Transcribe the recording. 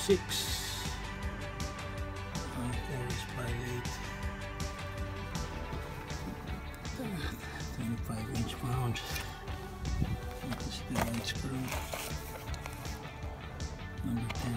six. One four is five eight. Twenty-five inch round. This is the right screw. Number ten